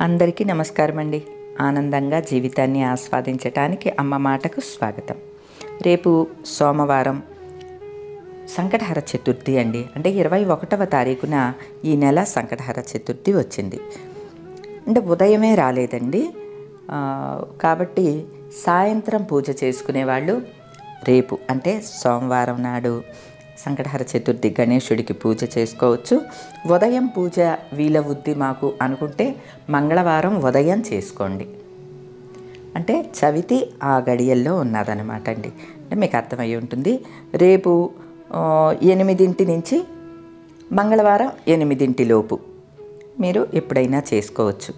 అందరికీ నమస్కారం అండి. ఆనందంగా జీవితాన్ని ఆస్వాదించటానికి అమ్మ మాటకు స్వాగతం. రేపు సోమవారం సంకటహర చతుర్థి అండి. అంటే ఇరవై ఒకటవ తారీఖున ఈ నెల సంకటహర చతుర్థి వచ్చింది. అంటే ఉదయమే రాలేదండి. కాబట్టి సాయంత్రం పూజ చేసుకునే వాళ్ళు రేపు అంటే సోమవారం నాడు సంకటహర చతుర్థి గణేశుడికి పూజ చేసుకోవచ్చు. ఉదయం పూజ వీలవుద్ది మాకు అనుకుంటే మంగళవారం ఉదయం చేసుకోండి. అంటే చవితి ఆ గడియల్లో ఉన్నదనమాట అండి. అంటే మీకు అర్థమై ఉంటుంది. రేపు ఎనిమిదింటి నుంచి మంగళవారం ఎనిమిదింటి లోపు మీరు ఎప్పుడైనా చేసుకోవచ్చు.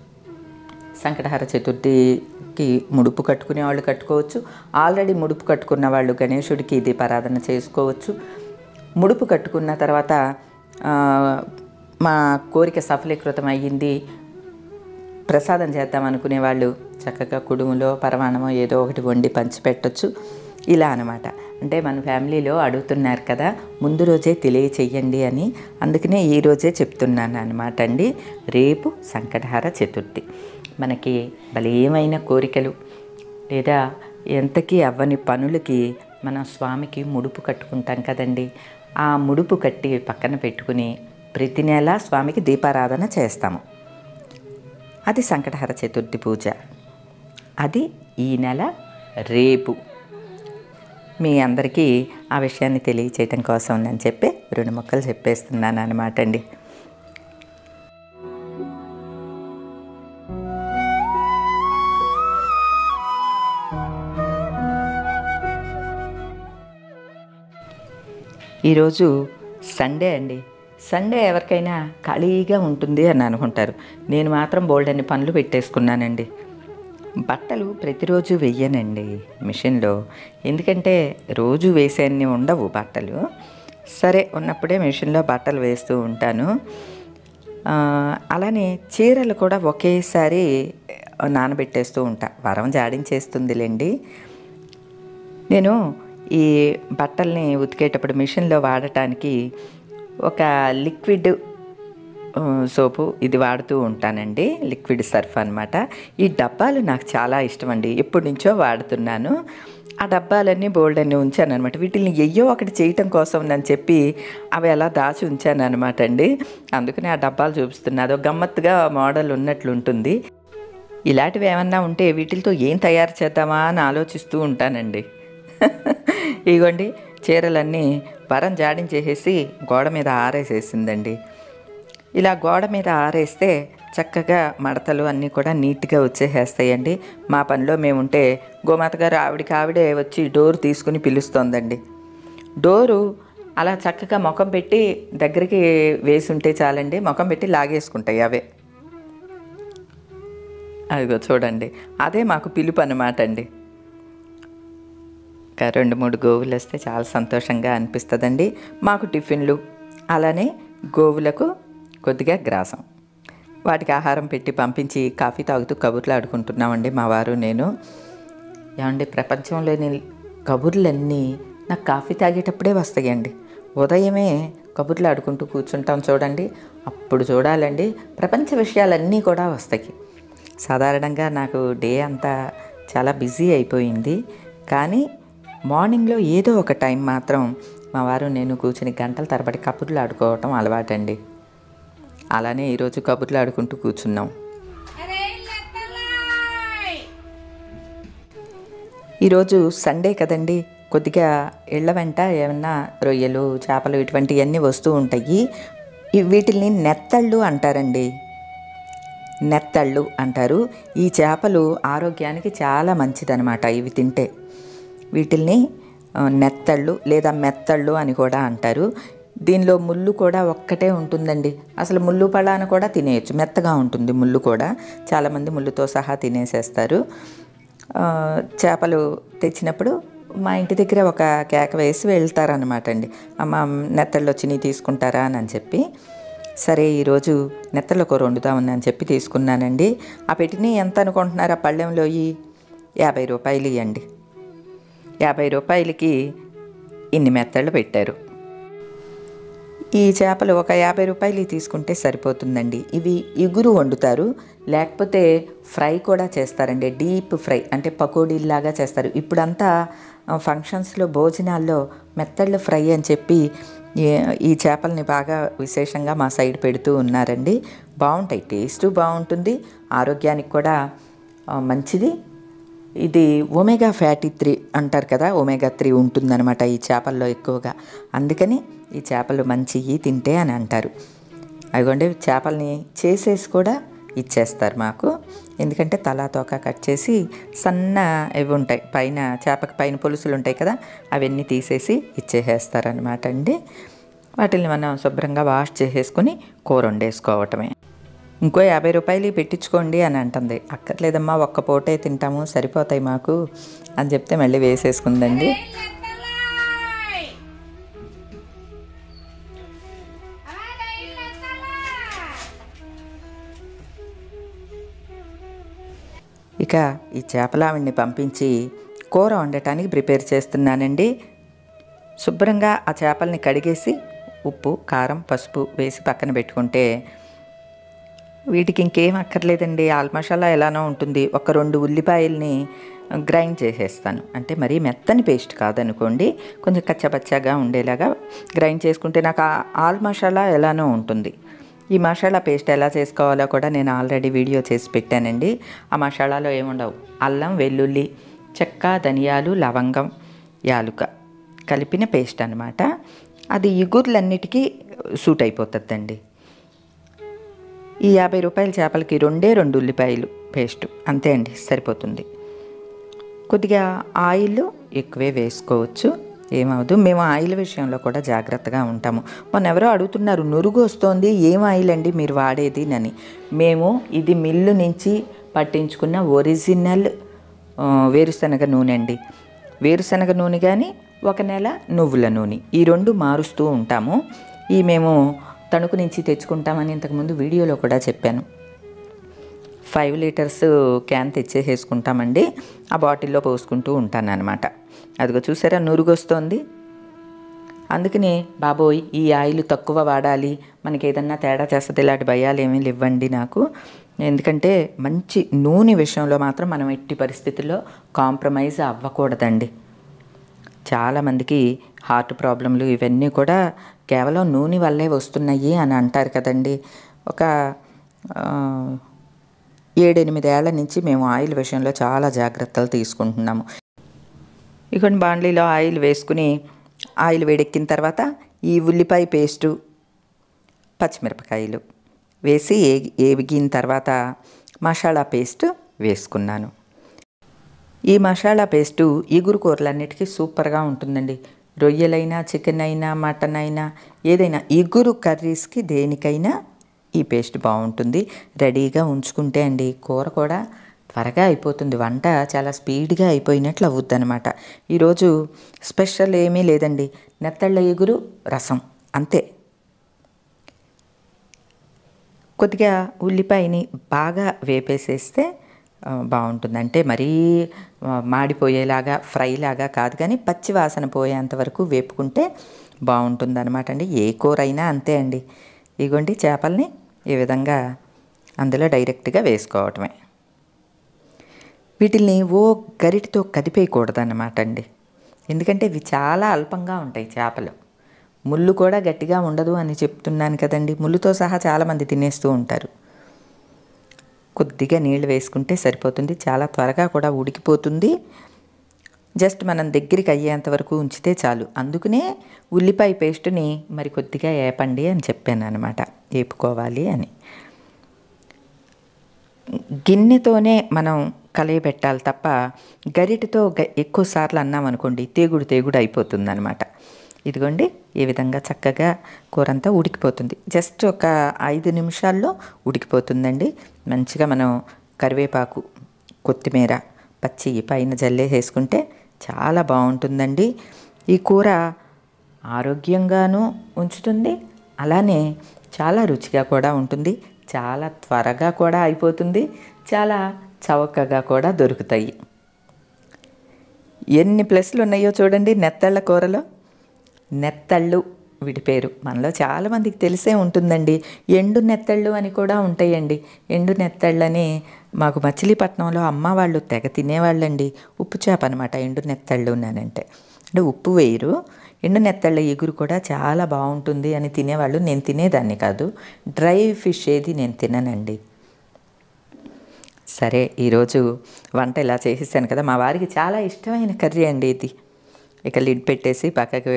సంకటహర చతుర్థికి ముడుపు కట్టుకునే వాళ్ళు కట్టుకోవచ్చు. ఆల్రెడీ ముడుపు కట్టుకున్న వాళ్ళు గణేశుడికి దీపారాధన చేసుకోవచ్చు. ముడుపు కట్టుకున్న తర్వాత మా కోరిక సఫలీకృతం అయ్యింది. ప్రసాదం చేద్దాం అనుకునే వాళ్ళు చక్కగా కుడుములో పరమాణమో ఏదో ఒకటి వండి పంచిపెట్టొచ్చు. ఇలా అనమాట అంటే మన ఫ్యామిలీలో అడుగుతున్నారు కదా ముందు రోజే తెలియచేయండి అని. అందుకనే ఈ రోజే చెప్తున్నాను అనమాట అండి. రేపు సంకటహార చతుర్థి. మనకి బలీయమైన కోరికలు. లేదా ఎంతకీ అవ్వని పనులకి మనం స్వామికి ముడుపు కట్టుకుంటాం కదండి. ఆ ముడుపు కట్టి పక్కన పెట్టుకుని ప్రతి నెల స్వామికి దీపారాధన చేస్తాము. అది సంకటహర చతుర్థి పూజ. అది ఈ నెల రేపు. మీ అందరికీ ఆ విషయాన్ని తెలియచేయటం కోసం నేను చెప్పి రెండు మొక్కలు చెప్పేస్తున్నాను అనమాట అండి. ఈరోజు సండే అండి. సండే ఎవరికైనా ఖాళీగా ఉంటుంది అని అనుకుంటారు. నేను మాత్రం బోల్డ్ అన్ని పనులు పెట్టేసుకున్నానండి. బట్టలు ప్రతిరోజు వెయ్యనండి మిషన్లో. ఎందుకంటే రోజు వేసేన్ని ఉండవు బట్టలు. సరే ఉన్నప్పుడే మిషన్లో బట్టలు వేస్తూ ఉంటాను. అలానే చీరలు కూడా ఒకేసారి నానబెట్టేస్తూ ఉంటా. వరం జాడించేస్తుందిలేండి. నేను ఈ బట్టల్ని ఉతికేటప్పుడు మిషన్లో వాడటానికి ఒక లిక్విడ్ సోపు ఇది వాడుతూ ఉంటానండి. లిక్విడ్ సర్ఫ్ అనమాట ఈ డబ్బాలు నాకు చాలా ఇష్టం అండి ఎప్పటి నుంచో వాడుతున్నాను. ఆ డబ్బాలన్నీ బోల్డ్ అన్ని ఉంచాను అనమాట వీటిని ఎయ్యో ఒకటి చేయటం కోసం అని చెప్పి అవి అలా దాచి ఉంచాను అనమాట అండి. అందుకని ఆ డబ్బాలు చూపిస్తున్నా. అదో గమ్మత్తుగా మోడల్ ఉన్నట్లు ఉంటుంది. ఇలాంటివి ఏమన్నా ఉంటే వీటితో ఏం తయారు చేద్దామా అని ఆలోచిస్తూ ఉంటానండి. ఇగోండి చీరలన్నీ వరం జాడించేసేసి గోడ మీద ఆరేసేసిందండి. ఇలా గోడ మీద ఆరేస్తే చక్కగా మడతలు అన్నీ కూడా నీట్గా వచ్చేసేస్తాయండి. మా పనిలో మేముంటే గోమాత గారు ఆవిడికి ఆవిడే వచ్చి డోర్ తీసుకుని పిలుస్తోందండి. డోరు అలా చక్కగా ముఖం పెట్టి దగ్గరికి వేసి ఉంటే చాలండి. ముఖం పెట్టి లాగేసుకుంటాయి అవే. అదిగో చూడండి అదే మాకు పిలుపు అన్నమాట అండి ఇంకా రెండు మూడు గోవులు వస్తే చాలా సంతోషంగా అనిపిస్తుందండి. మాకు టిఫిన్లు అలానే గోవులకు కొద్దిగా గ్రాసం. వాటికి ఆహారం పెట్టి పంపించి కాఫీ తాగుతూ కబుర్లు ఆడుకుంటున్నామండి మా వారు నేను. ఏమండి ప్రపంచంలోని కబుర్లన్నీ నాకు కాఫీ తాగేటప్పుడే వస్తాయండి. ఉదయమే కబుర్లు ఆడుకుంటూ కూర్చుంటాం చూడండి. అప్పుడు చూడాలండి ప్రపంచ విషయాలన్నీ కూడా వస్తాయి. సాధారణంగా నాకు డే అంతా చాలా బిజీ అయిపోయింది. కానీ మార్నింగ్లో ఏదో ఒక టైం మాత్రం మా వారు నేను కూర్చుని గంటల తరబడి కబుర్లు ఆడుకోవటం అలవాటండి. అలానే ఈరోజు కబుర్లు ఆడుకుంటూ కూర్చున్నాం. ఈరోజు సండే కదండి. కొద్దిగా ఇళ్ళ వెంట ఏమన్నా రొయ్యలు చేపలు ఇటువంటివన్నీ వస్తూ ఉంటాయి. వీటిల్ని నెత్తళ్ళు అంటారండి. నెత్తళ్ళు అంటారు. ఈ చేపలు ఆరోగ్యానికి చాలా మంచిదనమాట ఇవి తింటే వీటిల్ని నెత్తళ్ళు లేదా మెత్తళ్ళు అని కూడా అంటారు. దీనిలో ముళ్ళు కూడా ఒక్కటే ఉంటుందండి. అసలు ముళ్ళు పళ్ళాన కూడా తినేయచ్చు. మెత్తగా ఉంటుంది ముళ్ళు కూడా. చాలామంది ముళ్ళుతో సహా తినేసేస్తారు. చేపలు తెచ్చినప్పుడు మా ఇంటి దగ్గర ఒక కేక వేసి వెళ్తారనమాట అండి అమ్మ నెత్తళ్ళు వచ్చి నీ తీసుకుంటారా? అని చెప్పి. సరే ఈరోజు నెత్తళ్ళ కూర వండుదామని అని చెప్పి తీసుకున్నానండి. ఆ పెట్టిని ఎంత అనుకుంటున్నారు? ఆ పళ్ళెంలో ఈ యాభై రూపాయలు ఇవ్వండి యాభై రూపాయలకి ఇన్ని మెత్తళ్ళు పెట్టారు. ఈ చేపలు ఒక యాభై రూపాయలు తీసుకుంటే సరిపోతుందండి. ఇవి ఇగురు వండుతారు లేకపోతే ఫ్రై కూడా చేస్తారండి. డీప్ ఫ్రై అంటే పకోడీలాగా చేస్తారు. ఇప్పుడంతా ఫంక్షన్స్లో భోజనాల్లో మెత్తళ్ళు ఫ్రై అని చెప్పి ఈ- చేపల్ని బాగా విశేషంగా మా సైడ్ పెడుతూ ఉన్నారండి. బాగుంటాయి టేస్ట్ బాగుంటుంది ఆరోగ్యానికి కూడా మంచిది. ఇది ఒమేగా ఫ్యాటీ త్రీ అంటారు కదా ఒమేగా త్రీ ఉంటుందన్నమాట ఈ చేపల్లో ఎక్కువగా. అందుకని ఈ చేపలు మంచివి తింటే అని అంటారు. అదిగోండి చేపల్ని చేసేసి కూడా ఇచ్చేస్తారు మాకు. ఎందుకంటే తలా తోక కట్ చేసి సన్న ఇవి ఉంటాయి పైన చేపకి పైన పులుసులు ఉంటాయి కదా అవన్నీ తీసేసి ఇచ్చేసేస్తారనమాట అండి. వాటిని మనం శుభ్రంగా వాష్ చేసేసుకొని కూర వండేసుకోవటమే. ఇంకో యాభై రూపాయలు పెట్టించుకోండి అని అంటుంది. అక్కర్లేదమ్మా ఒక్క పూటే తింటాము సరిపోతాయి మాకు అని చెప్తే మళ్ళీ వేసేసుకుందండి. ఇక ఈ చేపలావిడిని పంపించి కూర వండటానికి ప్రిపేర్ చేస్తున్నానండి. శుభ్రంగా ఆ చేపల్ని కడిగేసి ఉప్పు కారం పసుపు వేసి పక్కన పెట్టుకుంటే వీటికి ఇంకేం అక్కర్లేదండి. ఆల్ మసాలా ఎలానో ఉంటుంది. ఒక రెండు ఉల్లిపాయల్ని గ్రైండ్ చేసేస్తాను. అంటే మరీ మెత్తని పేస్ట్ కాదనుకోండి. కొంచెం కచ్చపచ్చగా ఉండేలాగా గ్రైండ్ చేసుకుంటే నాకు ఆ ఆల్ మసాలా ఎలానో ఉంటుంది. ఈ మసాలా పేస్ట్ ఎలా చేసుకోవాలో కూడా నేను ఆల్రెడీ వీడియో చేసి పెట్టానండి. ఆ మసాలాలో ఏముండవు. అల్లం వెల్లుల్లి చెక్క ధనియాలు లవంగం యాలుక కలిపిన పేస్ట్ అనమాట అది ఇగుర్లన్నిటికీ సూట్ అయిపోతుందండి. ఈ యాభై రూపాయల చేపలకి రెండే రెండు ఉల్లిపాయలు పేస్ట్. అంతే అండి సరిపోతుంది. కొద్దిగా ఆయిల్ ఎక్కువే వేసుకోవచ్చు. ఏమవదు మేము ఆయిల్ విషయంలో కూడా జాగ్రత్తగా ఉంటాము. మొన్న ఎవరో అడుగుతున్నారు నురుగు వస్తోంది ఏం ఆయిల్ అండి మీరు వాడేది? అని. మేము ఇది మిల్లు నుంచి పట్టించుకున్న ఒరిజినల్ వేరుశనగ నూనె అండి. వేరుశనగ నూనె కానీ ఒక నెల నువ్వుల నూనె. ఈ రెండు మారుస్తూ ఉంటాము. ఈ మేము తణుకు నుంచి తెచ్చుకుంటామని ఇంతకుముందు వీడియోలో కూడా చెప్పాను. ఫైవ్ లీటర్స్ క్యాన్ తెచ్చేసేసుకుంటామండి. ఆ బాటిల్లో పోసుకుంటూ ఉంటాను అనమాట అదిగో చూసారా నురుగొస్తోంది. అందుకనే అందుకని బాబోయ్ ఈ ఆయిల్ తక్కువ వాడాలి. మనకి ఏదన్నా తేడా చేస్తుంది ఇలాంటి భయాలు ఏమీ ఇవ్వండి నాకు. ఎందుకంటే మంచి నూనె విషయంలో మాత్రం మనం ఎట్టి పరిస్థితుల్లో కాంప్రమైజ్ అవ్వకూడదండి. చాలామందికి హార్ట్ ప్రాబ్లంలు ఇవన్నీ కూడా కేవలం నూనె వల్లే వస్తున్నాయి అని అంటారు కదండి. ఒక ఏడెనిమిదేళ్ళ నుంచి మేము ఆయిల్ విషయంలో చాలా జాగ్రత్తలు తీసుకుంటున్నాము. ఇక బాండ్లీలో ఆయిల్ వేసుకుని ఆయిల్ వేడెక్కిన తర్వాత ఈ ఉల్లిపాయ పేస్టు పచ్చిమిరపకాయలు వేసి ఏ ఏగిన తర్వాత మసాలా పేస్ట్ వేసుకున్నాను. ఈ మసాలా పేస్టు ఈగురు కూరలన్నిటికీ సూపర్గా ఉంటుందండి. రొయ్యలైనా చికెన్ అయినా మటన్ అయినా ఏదైనా ఇగురు కర్రీస్కి దేనికైనా ఈ పేస్ట్ బాగుంటుంది. రెడీగా ఉంచుకుంటే అండి కూర కూడా త్వరగా అయిపోతుంది. వంట చాలా స్పీడ్గా అయిపోయినట్లు అవుద్ది అనమాట ఈరోజు స్పెషల్ ఏమీ లేదండి. నెత్తళ్ళ ఎగురు రసం. అంతే. కొద్దిగా ఉల్లిపాయని బాగా వేపేసేస్తే బాగుంటుంది. అంటే మరీ మాడిపోయేలాగా ఫ్రై లాగా కాదు కానీ పచ్చి వాసన పోయేంత వరకు వేపుకుంటే బాగుంటుంది అనమాట అండి. ఏ కూర అయినా అంతే అండి. ఇగోండి చేపల్ని ఈ విధంగా అందులో డైరెక్ట్గా వేసుకోవటమే. వీటిల్ని ఓ గరిటితో కదిపేయకూడదన్నమాట అండి. ఎందుకంటే ఇవి చాలా అల్పంగా ఉంటాయి చేపలు. ముళ్ళు కూడా గట్టిగా ఉండదు అని చెప్తున్నాను కదండి. ముళ్ళుతో సహా చాలామంది తినేస్తూ ఉంటారు. కొద్దిగా నీళ్ళు వేసుకుంటే సరిపోతుంది. చాలా త్వరగా కూడా ఉడికిపోతుంది. జస్ట్ మనం దగ్గరికి అయ్యేంత వరకు ఉంచితే చాలు. అందుకనే ఉల్లిపాయ పేస్ట్ని మరి కొద్దిగా ఏపండి అని చెప్పాను అనమాట ఏపుకోవాలి అని. గిన్నెతోనే మనం కలయబెట్టాలి తప్ప గరిటతో గ ఎక్కువ సార్లు అన్నాం అనుకోండి తేగుడు తేగుడు అయిపోతుంది అనమాట ఇదిగోండి ఈ విధంగా చక్కగా కూర అంతా ఉడికిపోతుంది. జస్ట్ ఒక ఐదు నిమిషాల్లో ఉడికిపోతుందండి. మంచిగా మనం కరివేపాకు కొత్తిమీర పచ్చి పైన జల్లే వేసుకుంటే చాలా బాగుంటుందండి. ఈ కూర ఆరోగ్యంగాను ఉంచుతుంది అలానే చాలా రుచిగా కూడా ఉంటుంది చాలా త్వరగా కూడా అయిపోతుంది చాలా చవకగా కూడా దొరుకుతాయి. ఎన్ని ప్లస్లు ఉన్నాయో చూడండి నెత్తళ్ళ కూరలో. నెత్తళ్ళు వీటి పేరు మనలో చాలామందికి తెలిసే ఉంటుందండి. ఎండు నెత్తళ్ళు అని కూడా ఉంటాయండి. ఎండు నెత్తళ్ళని మాకు మచిలీపట్నంలో అమ్మ వాళ్ళు తెగ తినేవాళ్ళండి. ఉప్పు చేప అనమాట ఎండు నెత్తళ్ళు ఉన్నానంటే అంటే ఉప్పు వేయరు. ఎండు నెత్తళ్ళ ఎగురు కూడా చాలా బాగుంటుంది అని తినేవాళ్ళు. నేను తినేదాన్ని కాదు. డ్రై ఫిష్ ఏది నేను తిననండి. సరే ఈరోజు వంట ఇలా చేసేసాను కదా. మా వారికి చాలా ఇష్టమైన కర్రీ అండి ఇది. ఇక లిడ్ పెట్టేసి పక్కకి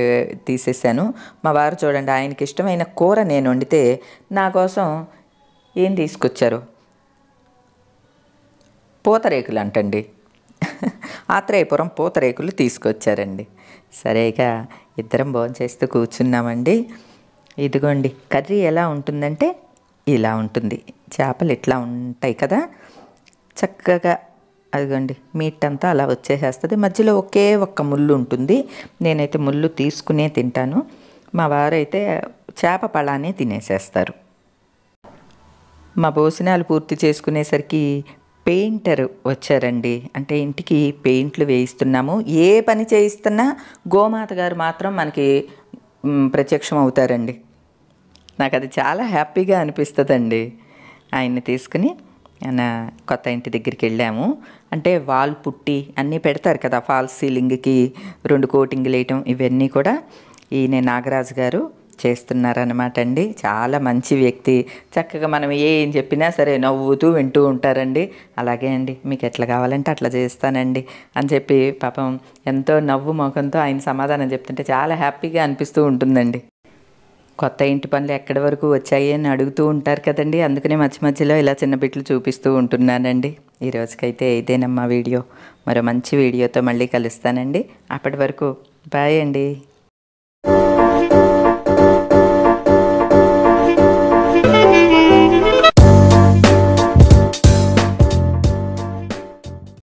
తీసేసాను. మా వారు చూడండి ఆయనకి ఇష్టమైన కూర నేను వండితే నా కోసం ఏం తీసుకొచ్చారు? పూతరేకులు అంటండి. ఆత్రేయపురం పూతరేకులు తీసుకొచ్చారండి. సరే ఇక ఇద్దరం భోంచేస్తూ కూర్చున్నామండి. ఇదిగోండి కర్రీ ఎలా ఉంటుందంటే ఇలా ఉంటుంది. చేపలు ఇట్లా ఉంటాయి కదా. చక్కగా అదిగోండి మీట్ అంతా అలా వచ్చేసేస్తుంది. మధ్యలో ఒకే ఒక్క ముళ్ళు ఉంటుంది. నేనైతే ముళ్ళు తీసుకునే తింటాను. మా వారైతే చేప పళానే తినేసేస్తారు. మా భోజనాలు పూర్తి చేసుకునేసరికి పెయింటర్ వచ్చారండి. అంటే ఇంటికి పెయింట్లు వేయిస్తున్నాము. ఏ పని చేయిస్తున్నా గోమాత గారు మాత్రం మనకి ప్రత్యక్షం అవుతారండి. నాకు అది చాలా హ్యాపీగా అనిపిస్తుందండి. ఆయన్ని తీసుకుని కొత్త ఇంటి దగ్గరికి వెళ్ళాము. అంటే వాల్ పుట్టి అన్నీ పెడతారు కదా ఫాల్స్ సీలింగ్కి రెండు కోటింగ్లు వేయటం ఇవన్నీ కూడా ఈయన నాగరాజు గారు చేస్తున్నారనమాట అండి. చాలా మంచి వ్యక్తి. చక్కగా మనం ఏం చెప్పినా సరే నవ్వుతూ వింటూ ఉంటారండి. అలాగే అండి మీకు ఎట్లా కావాలంటే అట్లా చేస్తానండి అని చెప్పి పాపం ఎంతో నవ్వు ముఖంతో ఆయన సమాధానం చెప్తుంటే చాలా హ్యాపీగా అనిపిస్తూ ఉంటుందండి. కొత్త ఇంటి పనులు ఎక్కడి వరకు వచ్చాయి అని అడుగుతూ ఉంటారు కదండి. అందుకనే మధ్య మధ్యలో ఇలా చిన్న బిట్లు చూపిస్తూ ఉంటున్నానండి. ఈ రోజుకైతే ఇదేనమ్మా వీడియో. మరో మంచి వీడియోతో మళ్ళీ కలుస్తానండి. అప్పటి వరకు బాయ్ అండి.